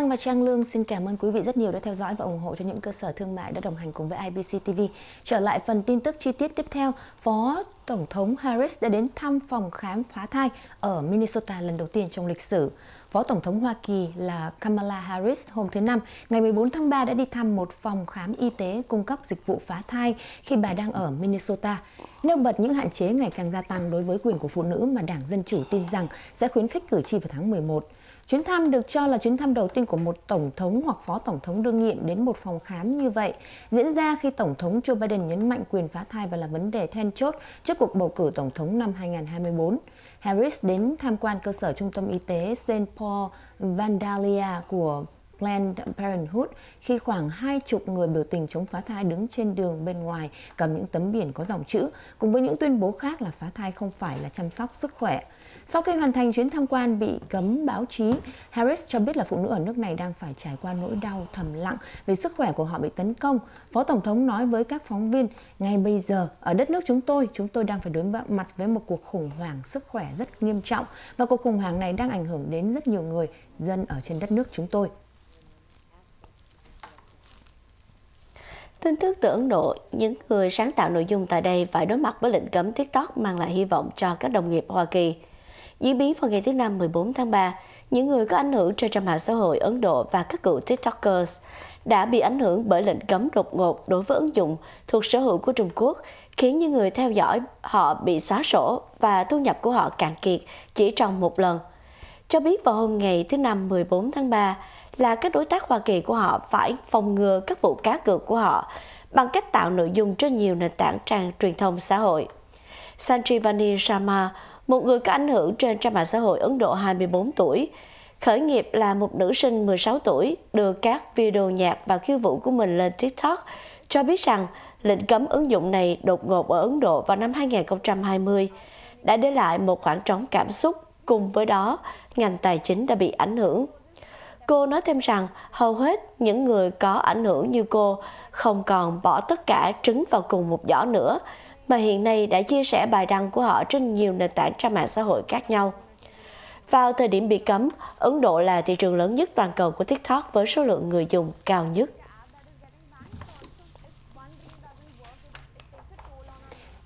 Đăng và Trang Lương xin cảm ơn quý vị rất nhiều đã theo dõi và ủng hộ cho những cơ sở thương mại đã đồng hành cùng với IBC TV. Trở lại phần tin tức chi tiết tiếp theo, Phó Tổng thống Harris đã đến thăm phòng khám phá thai ở Minnesota lần đầu tiên trong lịch sử. Phó Tổng thống Hoa Kỳ là Kamala Harris hôm thứ Năm, ngày 14 tháng 3 đã đi thăm một phòng khám y tế cung cấp dịch vụ phá thai khi bà đang ở Minnesota. Nêu bật những hạn chế ngày càng gia tăng đối với quyền của phụ nữ mà Đảng Dân Chủ tin rằng sẽ khuyến khích cử tri vào tháng 11. Chuyến thăm được cho là chuyến thăm đầu tiên của một tổng thống hoặc phó tổng thống đương nhiệm đến một phòng khám như vậy, diễn ra khi tổng thống Joe Biden nhấn mạnh quyền phá thai và là vấn đề then chốt trước cuộc bầu cử tổng thống năm 2024. Harris đến tham quan cơ sở trung tâm y tế St. Paul Vandalia của Planned Parenthood khi khoảng hai chục người biểu tình chống phá thai đứng trên đường bên ngoài cầm những tấm biển có dòng chữ cùng với những tuyên bố khác là phá thai không phải là chăm sóc sức khỏe. Sau khi hoàn thành chuyến tham quan bị cấm báo chí, Harris cho biết là phụ nữ ở nước này đang phải trải qua nỗi đau thầm lặng vì sức khỏe của họ bị tấn công. Phó Tổng thống nói với các phóng viên, ngay bây giờ ở đất nước chúng tôi, chúng tôi đang phải đối mặt với một cuộc khủng hoảng sức khỏe rất nghiêm trọng và cuộc khủng hoảng này đang ảnh hưởng đến rất nhiều người dân ở trên đất nước chúng tôi. Tin tức từ Ấn Độ, những người sáng tạo nội dung tại đây phải đối mặt với lệnh cấm TikTok mang lại hy vọng cho các đồng nghiệp Hoa Kỳ. Diễn biến vào ngày thứ Năm 14 tháng 3, những người có ảnh hưởng trên trang mạng xã hội Ấn Độ và các cựu TikTokers đã bị ảnh hưởng bởi lệnh cấm đột ngột đối với ứng dụng thuộc sở hữu của Trung Quốc, khiến những người theo dõi họ bị xóa sổ và thu nhập của họ cạn kiệt chỉ trong một lần. Cho biết vào hôm ngày thứ Năm 14 tháng 3 là các đối tác Hoa Kỳ của họ phải phòng ngừa các vụ cá cược của họ bằng cách tạo nội dung trên nhiều nền tảng trang truyền thông xã hội. Sanjivani Sharma, một người có ảnh hưởng trên trang mạng xã hội Ấn Độ 24 tuổi, khởi nghiệp là một nữ sinh 16 tuổi, đưa các video nhạc và khiêu vũ của mình lên TikTok, cho biết rằng lệnh cấm ứng dụng này đột ngột ở Ấn Độ vào năm 2020 đã để lại một khoảng trống cảm xúc, cùng với đó ngành tài chính đã bị ảnh hưởng. Cô nói thêm rằng hầu hết những người có ảnh hưởng như cô không còn bỏ tất cả trứng vào cùng một giỏ nữa mà hiện nay đã chia sẻ bài đăng của họ trên nhiều nền tảng trang mạng xã hội khác nhau. Vào thời điểm bị cấm, Ấn Độ là thị trường lớn nhất toàn cầu của TikTok với số lượng người dùng cao nhất.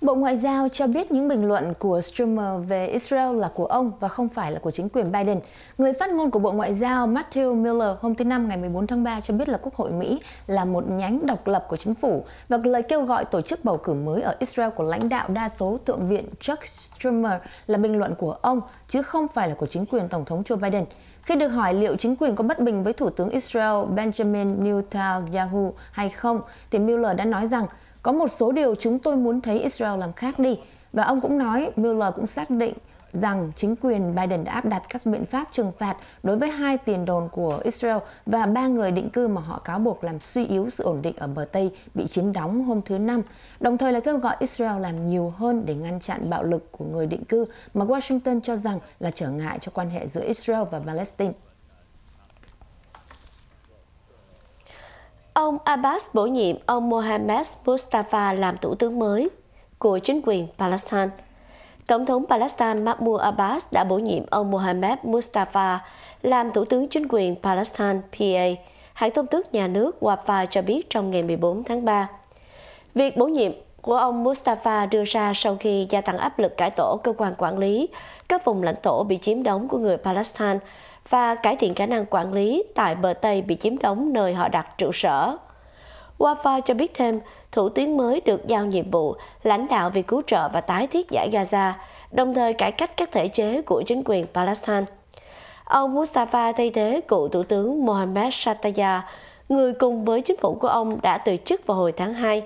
Bộ Ngoại giao cho biết những bình luận của streamer về Israel là của ông và không phải là của chính quyền Biden. Người phát ngôn của Bộ Ngoại giao Matthew Miller hôm thứ Năm ngày 14 tháng 3 cho biết là Quốc hội Mỹ là một nhánh độc lập của chính phủ và lời kêu gọi tổ chức bầu cử mới ở Israel của lãnh đạo đa số Thượng viện Chuck Schumer là bình luận của ông chứ không phải là của chính quyền Tổng thống Joe Biden. Khi được hỏi liệu chính quyền có bất bình với Thủ tướng Israel Benjamin Netanyahu hay không, thì Miller đã nói rằng có một số điều chúng tôi muốn thấy Israel làm khác đi. Và ông cũng nói, Mueller cũng xác định rằng chính quyền Biden đã áp đặt các biện pháp trừng phạt đối với hai tiền đồn của Israel và ba người định cư mà họ cáo buộc làm suy yếu sự ổn định ở bờ Tây bị chiếm đóng hôm thứ Năm, đồng thời là kêu gọi Israel làm nhiều hơn để ngăn chặn bạo lực của người định cư mà Washington cho rằng là trở ngại cho quan hệ giữa Israel và Palestine. Ông Abbas bổ nhiệm ông Mohammed Mustafa làm thủ tướng mới của chính quyền Palestine. Tổng thống Palestine Mahmoud Abbas đã bổ nhiệm ông Mohammed Mustafa làm thủ tướng chính quyền Palestine PA, hãng thông tấn nhà nước Wafa cho biết trong ngày 14 tháng 3. Việc bổ nhiệm của ông Mustafa đưa ra sau khi gia tăng áp lực cải tổ cơ quan quản lý các vùng lãnh thổ bị chiếm đóng của người Palestine và cải thiện khả năng quản lý tại bờ Tây bị chiếm đóng nơi họ đặt trụ sở. Wafa cho biết thêm, thủ tướng mới được giao nhiệm vụ lãnh đạo việc cứu trợ và tái thiết giải Gaza, đồng thời cải cách các thể chế của chính quyền Palestine. Ông Mustafa thay thế cựu thủ tướng Mohammed Shataya, người cùng với chính phủ của ông đã từ chức vào hồi tháng 2.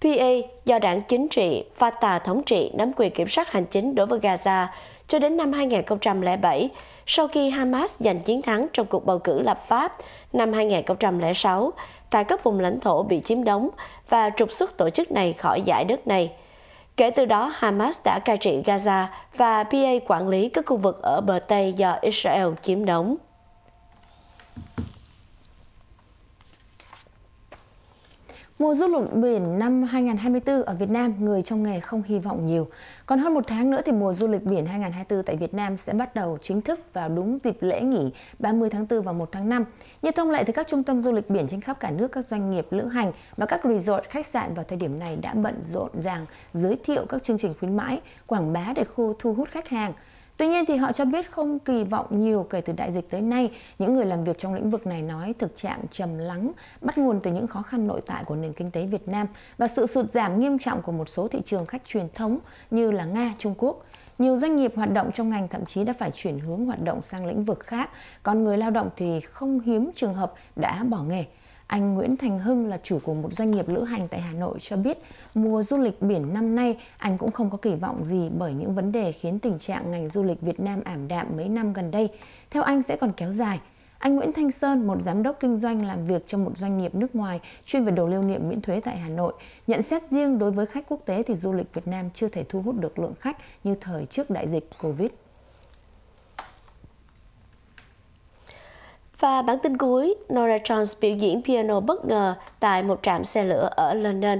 PA do đảng chính trị Fatah thống trị nắm quyền kiểm soát hành chính đối với Gaza cho đến năm 2007 sau khi Hamas giành chiến thắng trong cuộc bầu cử lập pháp năm 2006 tại các vùng lãnh thổ bị chiếm đóng và trục xuất tổ chức này khỏi giải đất này. Kể từ đó, Hamas đã cai trị Gaza và PA quản lý các khu vực ở bờ Tây do Israel chiếm đóng. Mùa du lịch biển năm 2024 ở Việt Nam, người trong nghề không hy vọng nhiều. Còn hơn một tháng nữa thì mùa du lịch biển 2024 tại Việt Nam sẽ bắt đầu chính thức vào đúng dịp lễ nghỉ 30 tháng 4 và 1 tháng 5. Như thông lệ thì các trung tâm du lịch biển trên khắp cả nước, các doanh nghiệp lữ hành và các resort khách sạn vào thời điểm này đã bận rộn ràng giới thiệu các chương trình khuyến mãi, quảng bá để khu thu hút khách hàng. Tuy nhiên thì họ cho biết không kỳ vọng nhiều kể từ đại dịch tới nay. Những người làm việc trong lĩnh vực này nói thực trạng trầm lắng bắt nguồn từ những khó khăn nội tại của nền kinh tế Việt Nam và sự sụt giảm nghiêm trọng của một số thị trường khách truyền thống như là Nga, Trung Quốc. Nhiều doanh nghiệp hoạt động trong ngành thậm chí đã phải chuyển hướng hoạt động sang lĩnh vực khác, còn người lao động thì không hiếm trường hợp đã bỏ nghề. Anh Nguyễn Thành Hưng là chủ của một doanh nghiệp lữ hành tại Hà Nội cho biết mùa du lịch biển năm nay anh cũng không có kỳ vọng gì bởi những vấn đề khiến tình trạng ngành du lịch Việt Nam ảm đạm mấy năm gần đây. Theo anh sẽ còn kéo dài. Anh Nguyễn Thanh Sơn, một giám đốc kinh doanh làm việc trong một doanh nghiệp nước ngoài chuyên về đồ lưu niệm miễn thuế tại Hà Nội, nhận xét riêng đối với khách quốc tế thì du lịch Việt Nam chưa thể thu hút được lượng khách như thời trước đại dịch Covid. Và bản tin cuối, Nora Jones biểu diễn piano bất ngờ tại một trạm xe lửa ở London.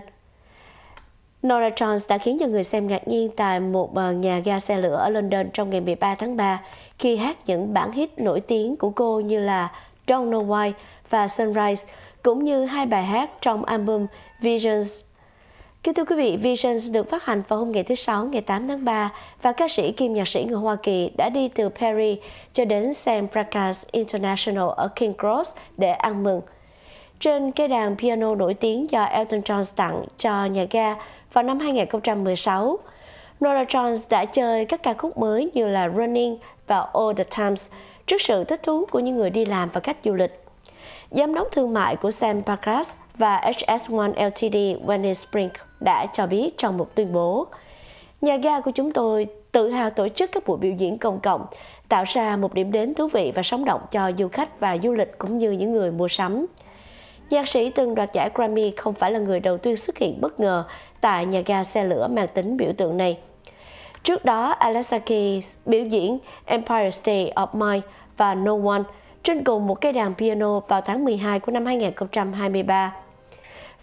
Nora Jones đã khiến cho người xem ngạc nhiên tại một ờ, nhà ga xe lửa ở London trong ngày 13 tháng 3 khi hát những bản hit nổi tiếng của cô như là Don't Know Why và Sunrise, cũng như hai bài hát trong album Visions Kính thưa quý vị, Visions được phát hành vào hôm ngày thứ Sáu, ngày 8 tháng 3 và ca sĩ kim nhạc sĩ người Hoa Kỳ đã đi từ Paris cho đến San Francisco International ở King Cross để ăn mừng. Trên cây đàn piano nổi tiếng do Elton John tặng cho nhà ga vào năm 2016, Nora Jones đã chơi các ca khúc mới như là Running và All the Times trước sự thích thú của những người đi làm và khách du lịch. Giám đốc thương mại của Sam Parkas và HS1 Ltd Wendy Spring đã cho biết trong một tuyên bố. Nhà ga của chúng tôi tự hào tổ chức các buổi biểu diễn công cộng, tạo ra một điểm đến thú vị và sống động cho du khách và du lịch cũng như những người mua sắm. Nhạc sĩ từng đoạt giải Grammy không phải là người đầu tiên xuất hiện bất ngờ tại nhà ga xe lửa mang tính biểu tượng này. Trước đó, Alexa biểu diễn Empire State of Mind và No One trên cùng một cây đàn piano vào tháng 12 của năm 2023.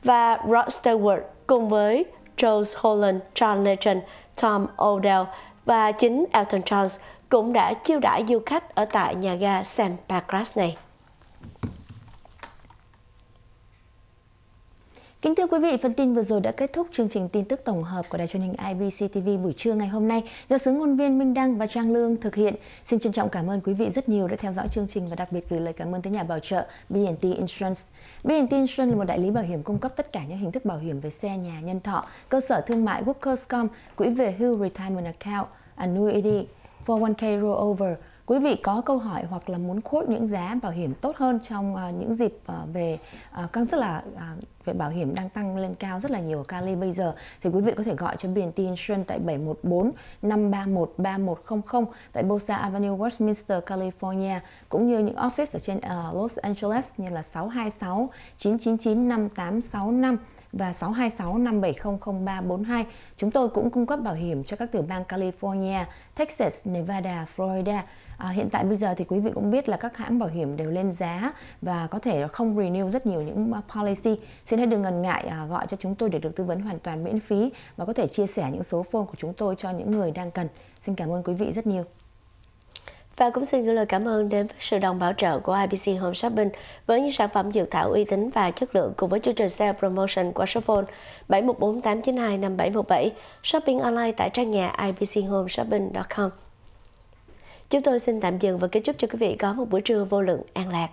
Và Rod Stewart cùng với Joe Holland, John Legend, Tom Odell và chính Elton John cũng đã chiêu đãi du khách ở tại nhà ga St. Pancras này. Kính thưa quý vị, phần tin vừa rồi đã kết thúc chương trình tin tức tổng hợp của đài truyền hình IBC TV buổi trưa ngày hôm nay do sứ ngôn viên Minh Đăng và Trang Lương thực hiện. Xin trân trọng cảm ơn quý vị rất nhiều đã theo dõi chương trình và đặc biệt gửi lời cảm ơn tới nhà bảo trợ BNT Insurance. BNT Insurance là một đại lý bảo hiểm cung cấp tất cả những hình thức bảo hiểm về xe, nhà, nhân thọ, cơ sở thương mại Workerscom, quỹ về hưu Retirement Account, Annuity, 401k rollover, Quý vị có câu hỏi hoặc là muốn quote những giá bảo hiểm tốt hơn trong uh, những dịp uh, về uh, căng tức là uh, về bảo hiểm đang tăng lên cao rất là nhiều ở Cali bây giờ thì quý vị có thể gọi cho BNT Insurance tại 714 531 3100 tại Bosa Avenue, Westminster, California cũng như những office ở trên uh, Los Angeles như là 626 999 5865 và 626 570 0342. Chúng tôi cũng cung cấp bảo hiểm cho các tiểu bang California, Texas, Nevada, Florida. À, hiện tại bây giờ thì quý vị cũng biết là các hãng bảo hiểm đều lên giá và có thể không renew rất nhiều những à, policy. Xin hãy đừng ngần ngại à, gọi cho chúng tôi để được tư vấn hoàn toàn miễn phí và có thể chia sẻ những số phone của chúng tôi cho những người đang cần. Xin cảm ơn quý vị rất nhiều. Và cũng xin gửi lời cảm ơn đến sự đồng bảo trợ của IBC Home Shopping với những sản phẩm dược thảo uy tín và chất lượng cùng với chương trình sale promotion qua số phone 714892 5717 shopping online tại trang nhà ibchomeshopping.com. Chúng tôi xin tạm dừng và kính chúc cho quý vị có một buổi trưa vô lượng an lạc.